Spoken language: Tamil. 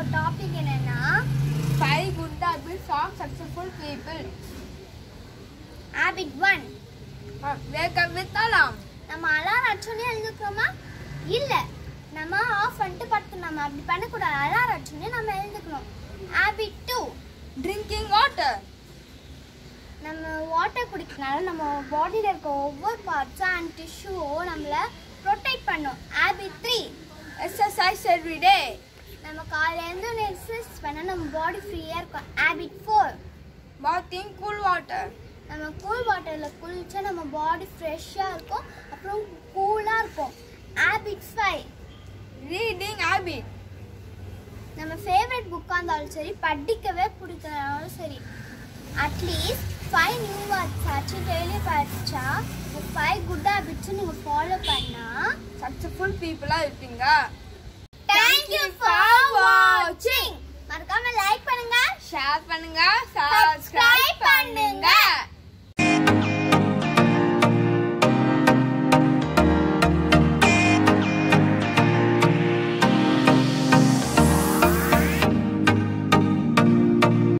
ஒரு டாபிக் என்னன்னா five good habits for successful people habit one wake up with alarm நம்ம அலாரம் அடிச்சோடனே எழுந்துக்கிறோமா இல்ல நம்ம ஆஃப் பண்ணிட்டு படுத்து நம்ம அப்படி பண்ணக்கூடாது. அலாரம் அடிச்சோடனே நம்ம எழுந்துக்கணும் ஹேபிட் டூ ட்ரிங்கிங் வாட்டர் நம்ம வாட்டர் குடிக்கிறனால நம்ம பாடியில் இருக்க ஒவ்வொரு பார்ட்ஸும் அண்ட் டிஷ்யூவும் நம்மளை ப்ரொடெக்ட் பண்ணும். Habit three exercise every day நம்ம காலையிலேருந்து எக்ஸசைஸ் பண்ணால் நம்ம பாடி ஃப்ரீயாக இருக்கும். Habit four bathing cool water நம்ம கூல் வாட்டரில் குளிச்சா நம்ம பாடி ஃப்ரெஷ்ஷாக இருக்கும். அப்புறம் கூலாக இருக்கும். ஹேபிட் ஃபைவ் ரீடிங் ஹேபிட் நம்ம ஃபேவரட் புக்காக இருந்தாலும் சரி படிக்கவே பிடிக்கலனாலும் சரி at least five new words ஆச்சு டெய்லி படித்தா ஃபைவ் குட் ஹேபிட்ஸும் நீங்கள் ஃபாலோ பண்ணால் சக்ஸஸ்ஃபுல் பீப்புளாக இருப்பீங்க. பண்ணுங்க சப்ஸ்கிரைப் பண்ணுங்க.